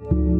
Um,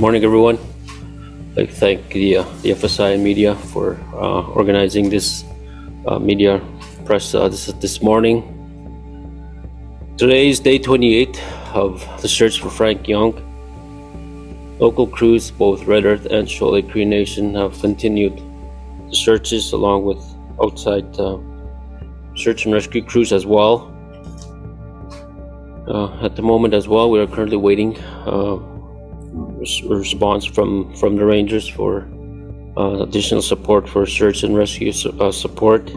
good morning, everyone. I'd like to thank the, uh, the FSI media for uh, organizing this uh, media press uh, this, this morning. Today is day 28 of the search for Frank Young. Local crews, both Red Earth and Shoal Lake Cree Nation, have continued the searches along with outside uh, search and rescue crews as well. Uh, at the moment, as well, we are currently waiting response from from the Rangers for uh, additional support for search and rescue su uh, support.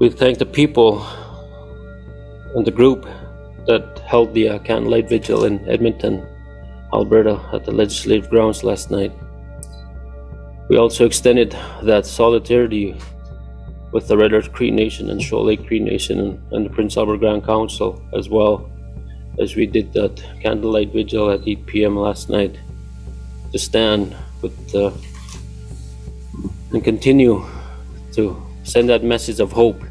We thank the people and the group that held the uh, candlelight vigil in Edmonton, Alberta, at the legislative grounds last night. We also extended that solidarity with the Red Earth Cree Nation and Shoal Lake Cree Nation and, and the Prince Albert Grand Council as well as we did that candlelight vigil at 8 p.m. last night to stand with uh, and continue to send that message of hope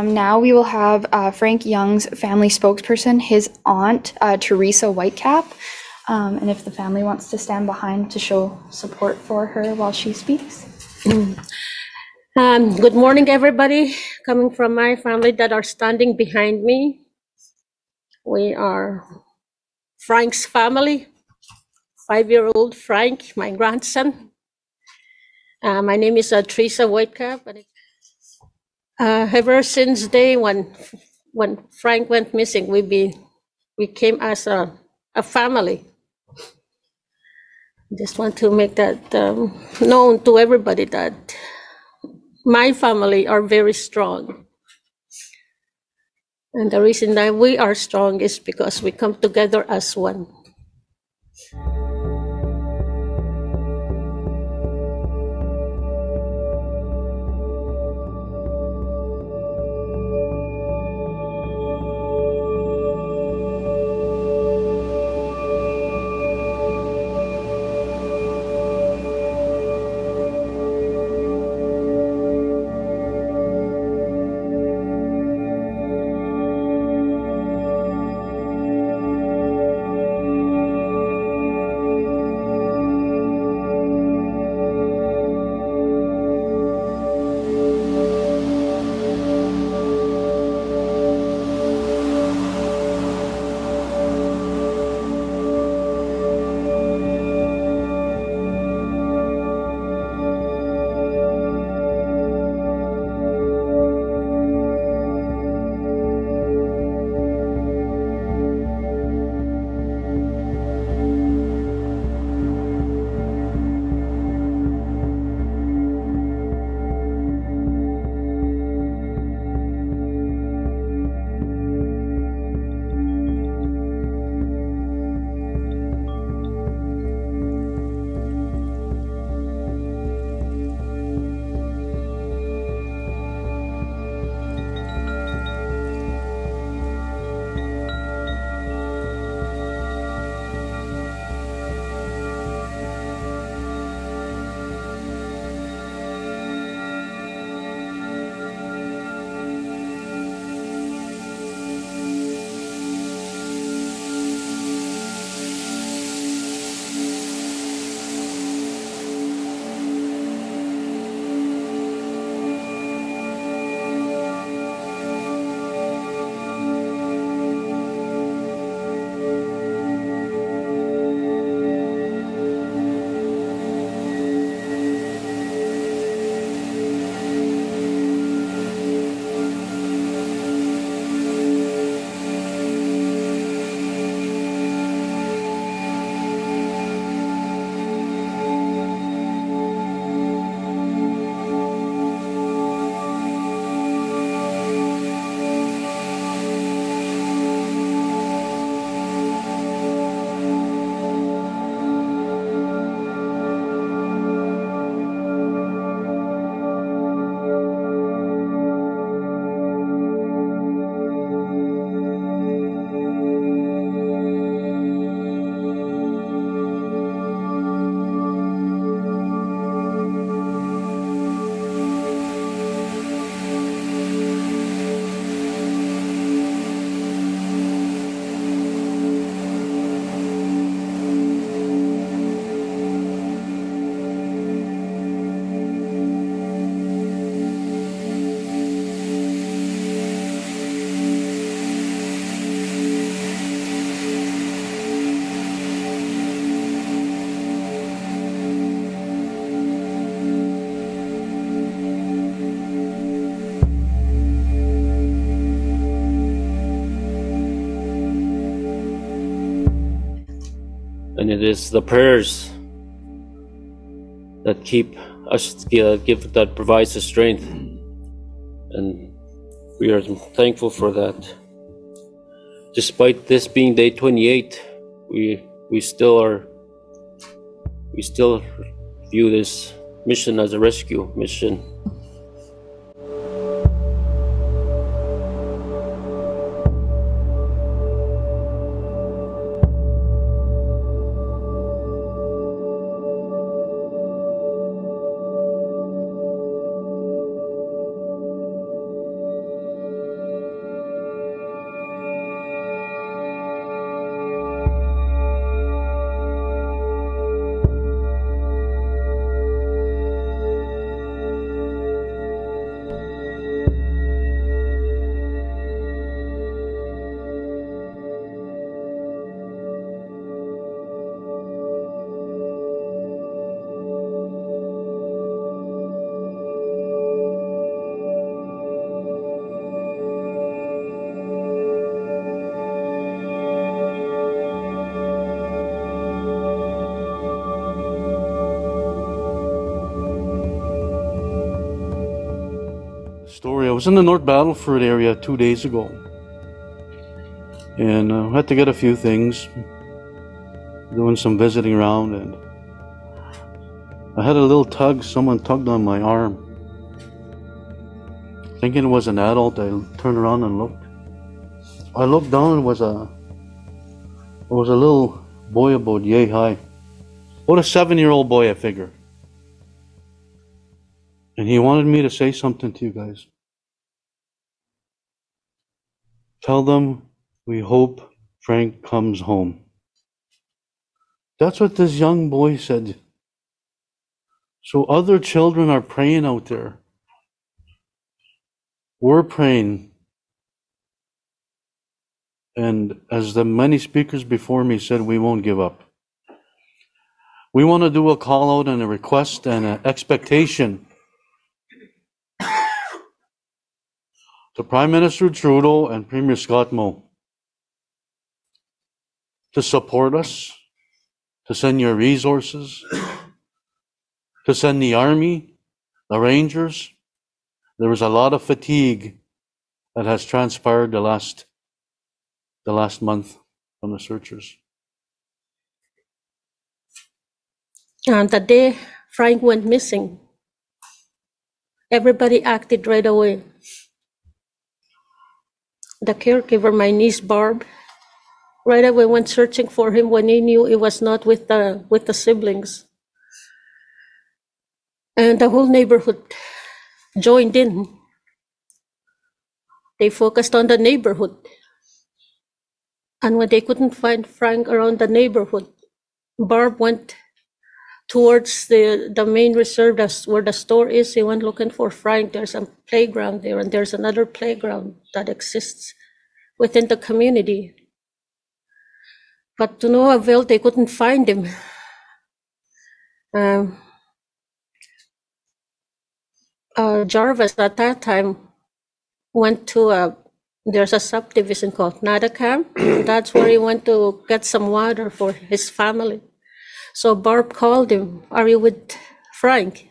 Um, now we will have uh, Frank Young's family spokesperson, his aunt, uh, Teresa Whitecap. Um, and if the family wants to stand behind to show support for her while she speaks. Um, good morning, everybody. Coming from my family that are standing behind me, we are Frank's family. Five-year-old Frank, my grandson. Uh, my name is uh, Teresa Whitecap. and uh, ever since day when when Frank went missing, we be we came as a, a family. Just want to make that um, known to everybody that my family are very strong. And the reason that we are strong is because we come together as one. Is the prayers that keep us, give that provides the strength, and we are thankful for that. Despite this being day 28, we we still are we still view this mission as a rescue mission. Was in the North Battleford area two days ago, and uh, had to get a few things, doing some visiting around, and I had a little tug. Someone tugged on my arm. Thinking it was an adult, I turned around and looked. I looked down, and it was a it was a little boy about yay high, about a seven-year-old boy, I figure. And he wanted me to say something to you guys. Tell them we hope Frank comes home. That's what this young boy said. So other children are praying out there. We're praying. And as the many speakers before me said, we won't give up. We want to do a call out and a request and an expectation to Prime Minister Trudeau and Premier Scott Moe to support us, to send your resources, to send the Army, the Rangers. There was a lot of fatigue that has transpired the last the last month from the searchers. On the day Frank went missing, everybody acted right away the caregiver, my niece Barb, right away went searching for him when he knew it was not with the with the siblings. And the whole neighborhood joined in. They focused on the neighborhood. And when they couldn't find Frank around the neighborhood, Barb went towards the, the main reserve that's where the store is. He went looking for Frank. There's a playground there, and there's another playground that exists within the community. But to no avail, they couldn't find him. Um, uh, Jarvis at that time went to a there's a subdivision called Nadakam. That's where he went to get some water for his family. So Barb called him, Are you with Frank?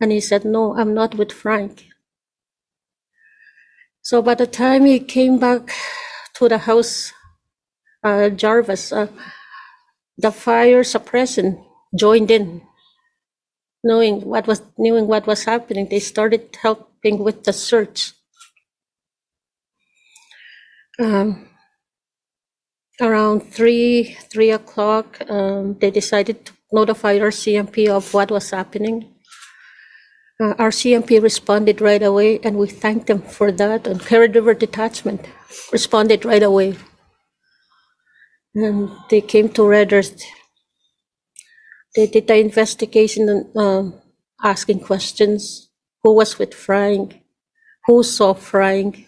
And he said, No, I'm not with Frank. So by the time he came back to the house, uh, Jarvis, uh, the fire suppression joined in. Knowing what was knowing what was happening, they started helping with the search. Um, around three three o'clock, um, they decided to notify RCMP of what was happening. Uh, RCMP responded right away, and we thanked them for that. And Carrot River Detachment responded right away, and they came to Red Earth. They did the investigation and um, asking questions: Who was with Frank? Who saw Frank?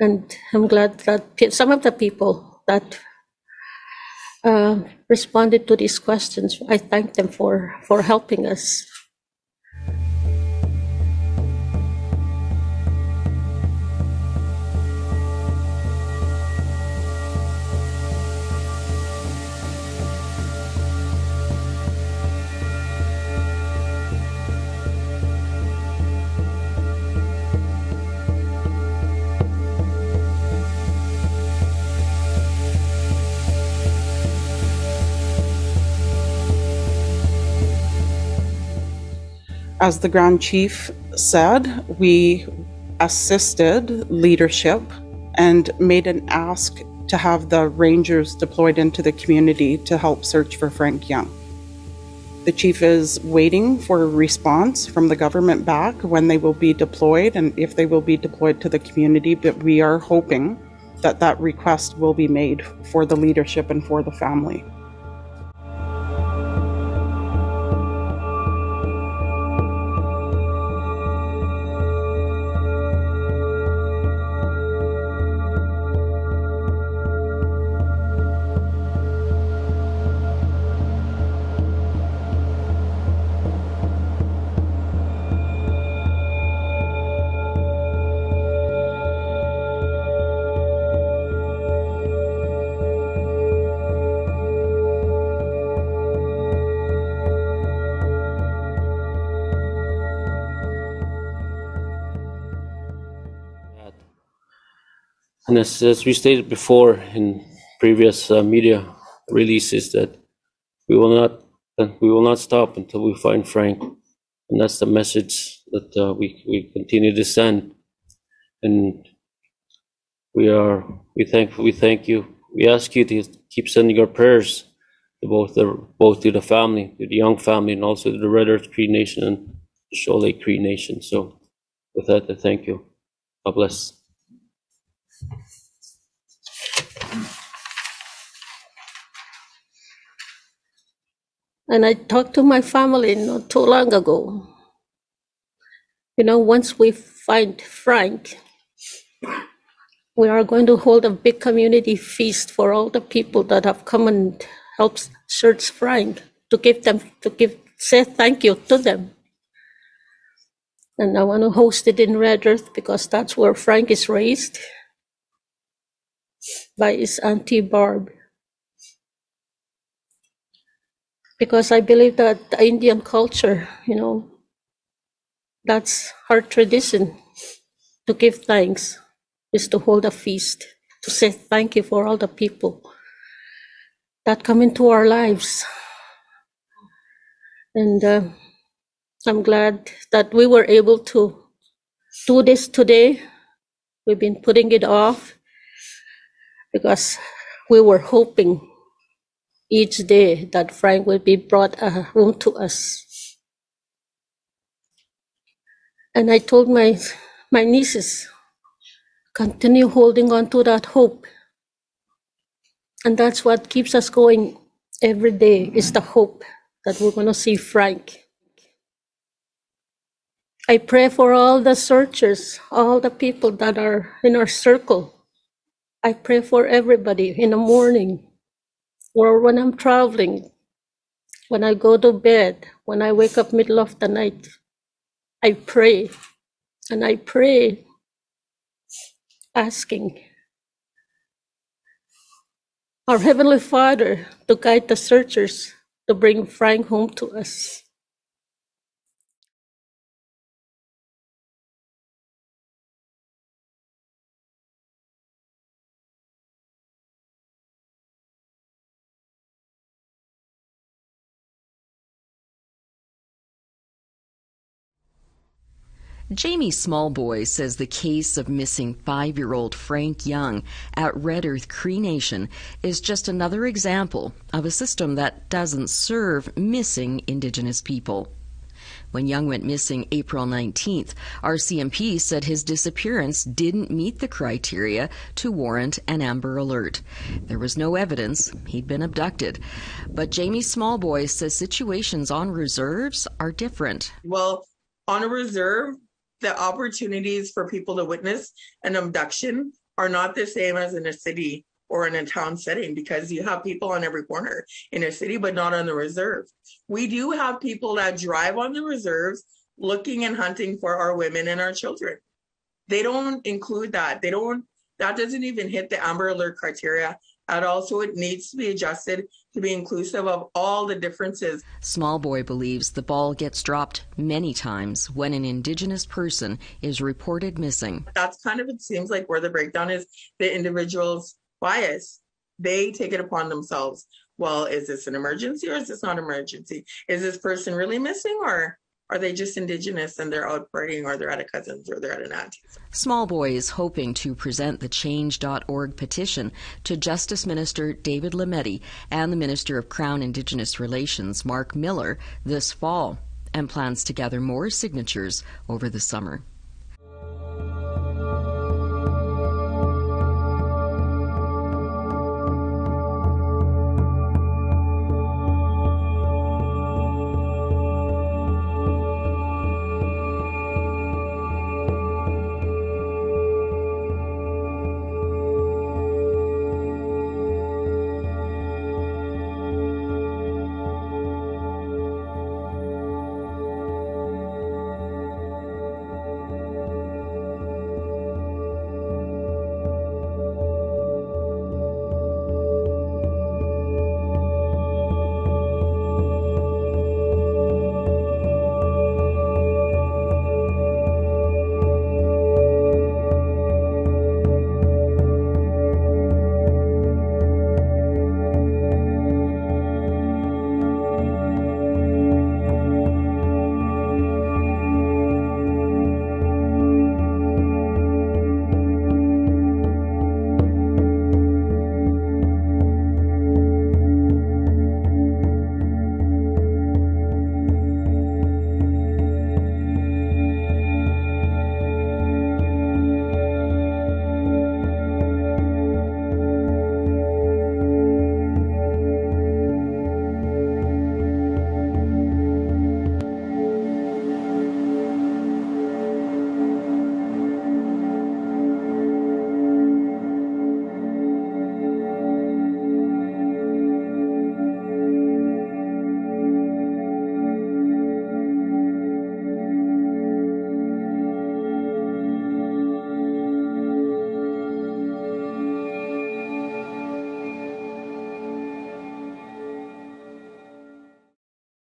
And I'm glad that some of the people that uh, responded to these questions, I thank them for, for helping us. As the Grand Chief said, we assisted leadership and made an ask to have the Rangers deployed into the community to help search for Frank Young. The chief is waiting for a response from the government back when they will be deployed and if they will be deployed to the community, but we are hoping that that request will be made for the leadership and for the family. And as, as we stated before in previous uh, media releases, that we will not we will not stop until we find Frank, and that's the message that uh, we we continue to send. And we are we thank we thank you. We ask you to keep sending our prayers to both the both to the family, to the young family, and also to the Red Earth Cree Nation and the Shoal Lake Cree Nation. So, with that, I thank you. God bless. And I talked to my family not too long ago. You know, once we find Frank, we are going to hold a big community feast for all the people that have come and helped search Frank to give them to give say thank you to them. And I want to host it in Red Earth because that's where Frank is raised by his auntie Barb. Because I believe that the Indian culture, you know, that's our tradition to give thanks, is to hold a feast, to say thank you for all the people that come into our lives. And uh, I'm glad that we were able to do this today. We've been putting it off because we were hoping each day that Frank would be brought uh, home to us. And I told my, my nieces, continue holding on to that hope. And that's what keeps us going every day is the hope that we're going to see Frank. I pray for all the searchers, all the people that are in our circle. I pray for everybody in the morning or when I'm traveling, when I go to bed, when I wake up middle of the night. I pray and I pray asking our Heavenly Father to guide the searchers to bring Frank home to us. Jamie Smallboy says the case of missing five year old Frank Young at Red Earth Cree Nation is just another example of a system that doesn't serve missing Indigenous people. When Young went missing April 19th, RCMP said his disappearance didn't meet the criteria to warrant an Amber Alert. There was no evidence he'd been abducted. But Jamie Smallboy says situations on reserves are different. Well, on a reserve, the opportunities for people to witness an abduction are not the same as in a city or in a town setting because you have people on every corner in a city, but not on the reserve. We do have people that drive on the reserves looking and hunting for our women and our children. They don't include that. They don't, that doesn't even hit the Amber Alert criteria at all. So it needs to be adjusted to be inclusive of all the differences. Smallboy believes the ball gets dropped many times when an Indigenous person is reported missing. That's kind of, it seems like where the breakdown is the individual's bias. They take it upon themselves. Well, is this an emergency or is this not an emergency? Is this person really missing or are they just indigenous and they're out partying or they're at a cousin's or they're at an auntie's? Smallboy is hoping to present the Change.org petition to Justice Minister David Lametti and the Minister of Crown Indigenous Relations, Marc Miller, this fall, and plans to gather more signatures over the summer.